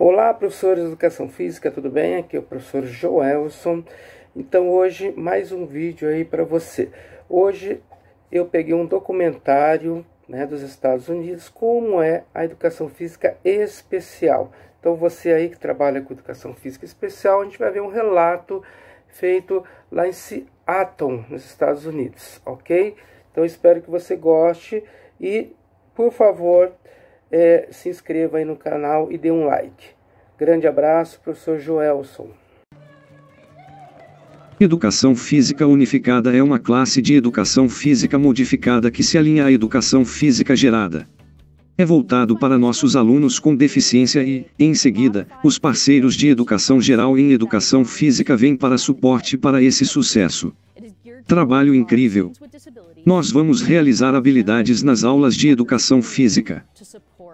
Olá, professores de Educação Física, tudo bem? Aqui é o professor Joelson. Então, hoje, mais um vídeo aí para você. Hoje, eu peguei um documentário né, dos Estados Unidos, como é a Educação Física Especial. Então, você aí que trabalha com Educação Física Especial, a gente vai ver um relato feito lá em Seattle, nos Estados Unidos, ok? Então, espero que você goste e, por favor, é, se inscreva aí no canal e dê um like. Grande abraço, professor Joelson. Educação Física Unificada é uma classe de educação física modificada que se alinha à educação física gerada. É voltado para nossos alunos com deficiência e, em seguida, os parceiros de educação geral em educação física vêm para suporte para esse sucesso. Trabalho incrível. Nós vamos realizar habilidades nas aulas de educação física.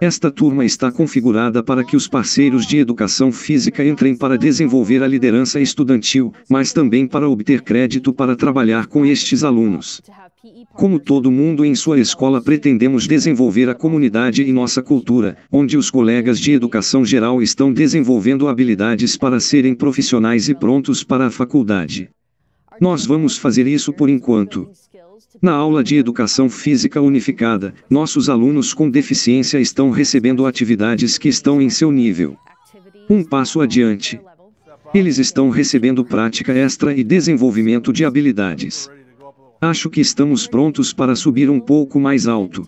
Esta turma está configurada para que os parceiros de educação física entrem para desenvolver a liderança estudantil, mas também para obter crédito para trabalhar com estes alunos. Como todo mundo em sua escola, pretendemos desenvolver a comunidade e nossa cultura, onde os colegas de educação geral estão desenvolvendo habilidades para serem profissionais e prontos para a faculdade. Nós vamos fazer isso por enquanto. Na aula de Educação Física Unificada, nossos alunos com deficiência estão recebendo atividades que estão em seu nível. Um passo adiante. Eles estão recebendo prática extra e desenvolvimento de habilidades. Acho que estamos prontos para subir um pouco mais alto.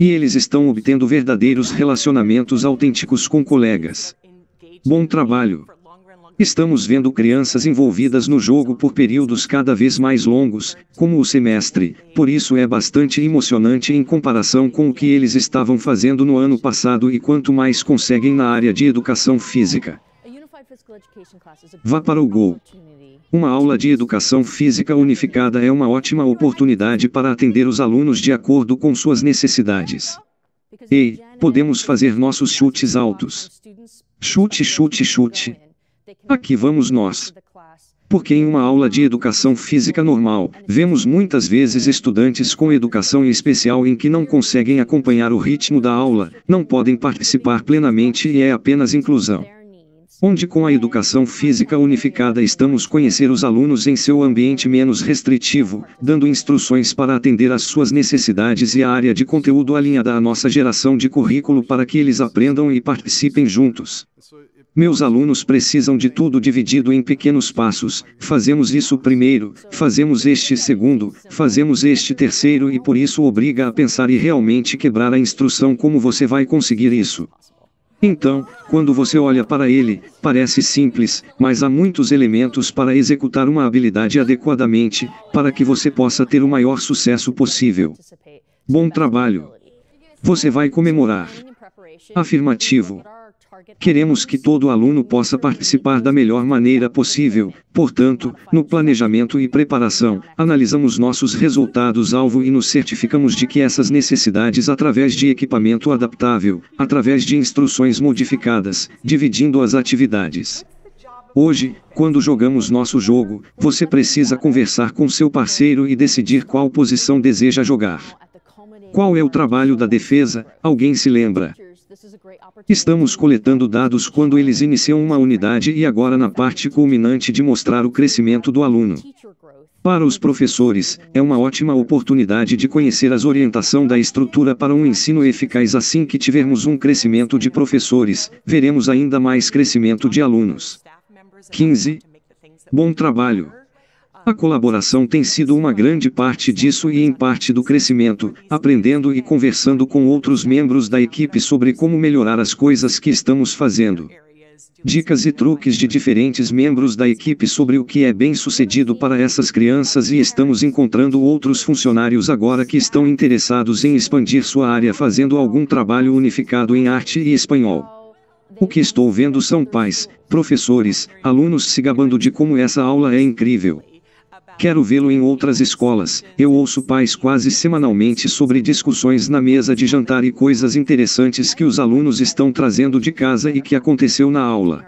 E eles estão obtendo verdadeiros relacionamentos autênticos com colegas. Bom trabalho! Estamos vendo crianças envolvidas no jogo por períodos cada vez mais longos, como o semestre, por isso é bastante emocionante em comparação com o que eles estavam fazendo no ano passado e quanto mais conseguem na área de educação física. Vá para o Gol. Uma aula de educação física unificada é uma ótima oportunidade para atender os alunos de acordo com suas necessidades. Ei, podemos fazer nossos chutes altos. Chute, chute, chute. Aqui vamos nós. Porque em uma aula de educação física normal, vemos muitas vezes estudantes com educação especial em que não conseguem acompanhar o ritmo da aula, não podem participar plenamente e é apenas inclusão. Onde com a educação física unificada estamos conhecer os alunos em seu ambiente menos restritivo, dando instruções para atender às suas necessidades e a área de conteúdo alinhada à nossa geração de currículo para que eles aprendam e participem juntos. Meus alunos precisam de tudo dividido em pequenos passos. Fazemos isso primeiro, fazemos este segundo, fazemos este terceiro e por isso obriga a pensar e realmente quebrar a instrução como você vai conseguir isso. Então, quando você olha para ele, parece simples, mas há muitos elementos para executar uma habilidade adequadamente, para que você possa ter o maior sucesso possível. Bom trabalho! Você vai comemorar. Afirmativo. Queremos que todo aluno possa participar da melhor maneira possível, portanto, no planejamento e preparação, analisamos nossos resultados-alvo e nos certificamos de que essas necessidades, através de equipamento adaptável, através de instruções modificadas, dividindo as atividades. Hoje, quando jogamos nosso jogo, você precisa conversar com seu parceiro e decidir qual posição deseja jogar. Qual é o trabalho da defesa? Alguém se lembra? Estamos coletando dados quando eles iniciam uma unidade e agora na parte culminante de mostrar o crescimento do aluno. Para os professores, é uma ótima oportunidade de conhecer as orientação da estrutura para um ensino eficaz assim que tivermos um crescimento de professores, veremos ainda mais crescimento de alunos. 15. Bom trabalho. A colaboração tem sido uma grande parte disso e em parte do crescimento, aprendendo e conversando com outros membros da equipe sobre como melhorar as coisas que estamos fazendo. Dicas e truques de diferentes membros da equipe sobre o que é bem sucedido para essas crianças e estamos encontrando outros funcionários agora que estão interessados em expandir sua área fazendo algum trabalho unificado em arte e espanhol. O que estou vendo são pais, professores, alunos se gabando de como essa aula é incrível. Quero vê-lo em outras escolas. Eu ouço pais quase semanalmente sobre discussões na mesa de jantar e coisas interessantes que os alunos estão trazendo de casa e que aconteceu na aula.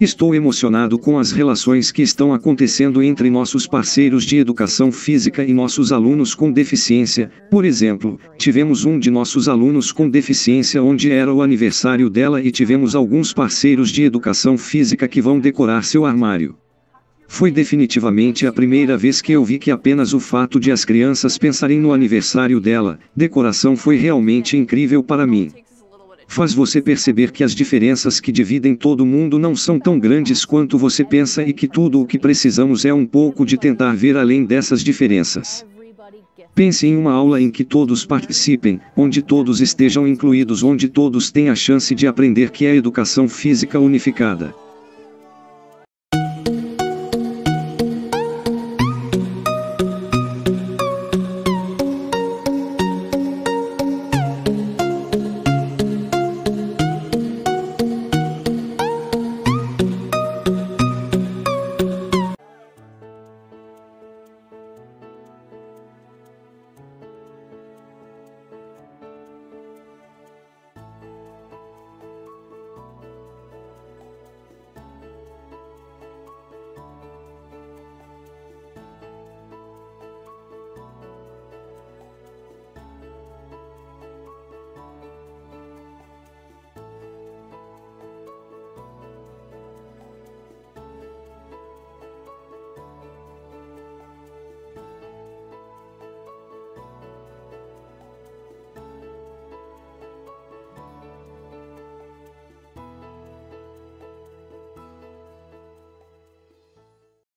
Estou emocionado com as relações que estão acontecendo entre nossos parceiros de educação física e nossos alunos com deficiência. Por exemplo, tivemos um de nossos alunos com deficiência onde era o aniversário dela e tivemos alguns parceiros de educação física que vão decorar seu armário. Foi definitivamente a primeira vez que eu vi que apenas o fato de as crianças pensarem no aniversário dela, decoração foi realmente incrível para mim. Faz você perceber que as diferenças que dividem todo mundo não são tão grandes quanto você pensa e que tudo o que precisamos é um pouco de tentar ver além dessas diferenças. Pense em uma aula em que todos participem, onde todos estejam incluídos, onde todos têm a chance de aprender que é educação física unificada.